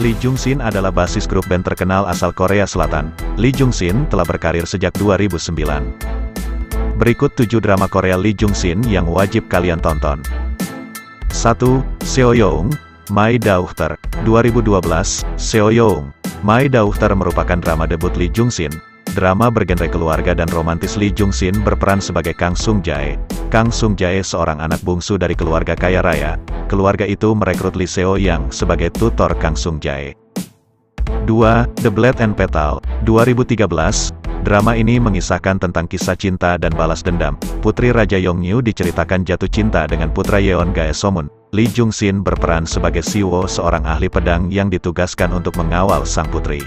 Lee Jung Sin adalah basis grup band terkenal asal Korea Selatan. Lee Jung Sin telah berkarir sejak 2009. Berikut 7 drama Korea Lee Jung Sin yang wajib kalian tonton. 1. Seo Young, My Daughter, 2012, Seo Young. My Daughter merupakan drama debut Lee Jung Sin, Drama bergenre keluarga dan romantis Lee Jung Sin berperan sebagai Kang Sung Jae. Kang Sung Jae seorang anak bungsu dari keluarga kaya raya. Keluarga itu merekrut Lee Seo Yang sebagai tutor Kang Sung Jae. 2. The Blade and Petal, 2013. Drama ini mengisahkan tentang kisah cinta dan balas dendam. Putri Raja Yongyu diceritakan jatuh cinta dengan putra Yeon Gae Somun. Lee Jung Sin berperan sebagai Siwo seorang ahli pedang yang ditugaskan untuk mengawal sang putri.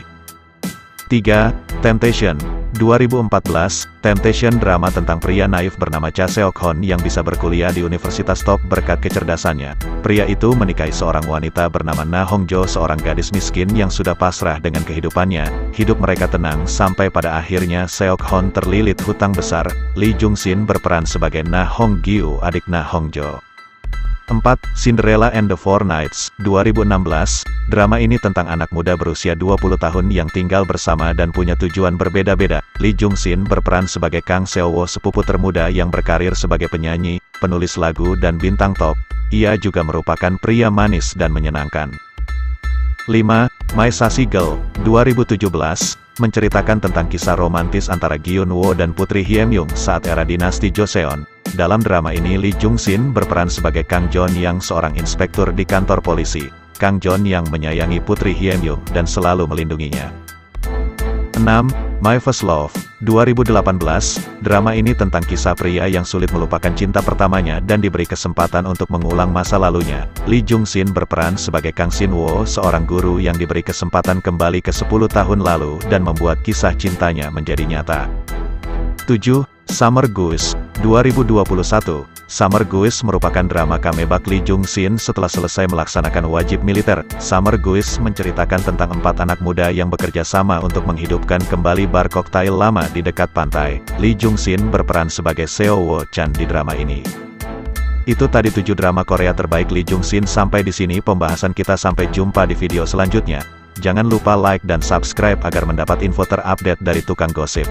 3. Temptation 2014, Temptation drama tentang pria naif bernama Cha Seok Hon yang bisa berkuliah di Universitas Top berkat kecerdasannya. Pria itu menikahi seorang wanita bernama Na Hong Jo seorang gadis miskin yang sudah pasrah dengan kehidupannya. Hidup mereka tenang sampai pada akhirnya Seok Hon terlilit hutang besar. Lee Jung Sin berperan sebagai Na Hong Gyu adik Na Hong Jo. 4. Cinderella and the Four Knights, 2016, drama ini tentang anak muda berusia 20 tahun yang tinggal bersama dan punya tujuan berbeda-beda. Lee Jung Sin berperan sebagai Kang Seo-wo sepupu termuda yang berkarir sebagai penyanyi, penulis lagu dan bintang top. Ia juga merupakan pria manis dan menyenangkan. 5. My Sassy Girl, 2017, menceritakan tentang kisah romantis antara Gyun Woo dan Putri Hiem Yung saat era dinasti Joseon. Dalam drama ini Lee Jung Sin berperan sebagai Kang Jon yang seorang inspektur di kantor polisi. Kang Jon yang menyayangi Putri Hiem Yung dan selalu melindunginya. 6. My First Love, 2018, drama ini tentang kisah pria yang sulit melupakan cinta pertamanya dan diberi kesempatan untuk mengulang masa lalunya. Lee Jung Sin berperan sebagai Kang Sin Wo, seorang guru yang diberi kesempatan kembali ke 10 tahun lalu dan membuat kisah cintanya menjadi nyata. 7. Summer Goose, 2021. Summer Goose merupakan drama comeback Lee Jung Sin setelah selesai melaksanakan wajib militer. Summer Goose menceritakan tentang empat anak muda yang bekerja sama untuk menghidupkan kembali bar koktail lama di dekat pantai. Lee Jung Sin berperan sebagai Seo Wo Chan di drama ini. Itu tadi tujuh drama Korea terbaik Lee Jung Sin sampai di sini pembahasan kita sampai jumpa di video selanjutnya. Jangan lupa like dan subscribe agar mendapat info terupdate dari tukang gosip.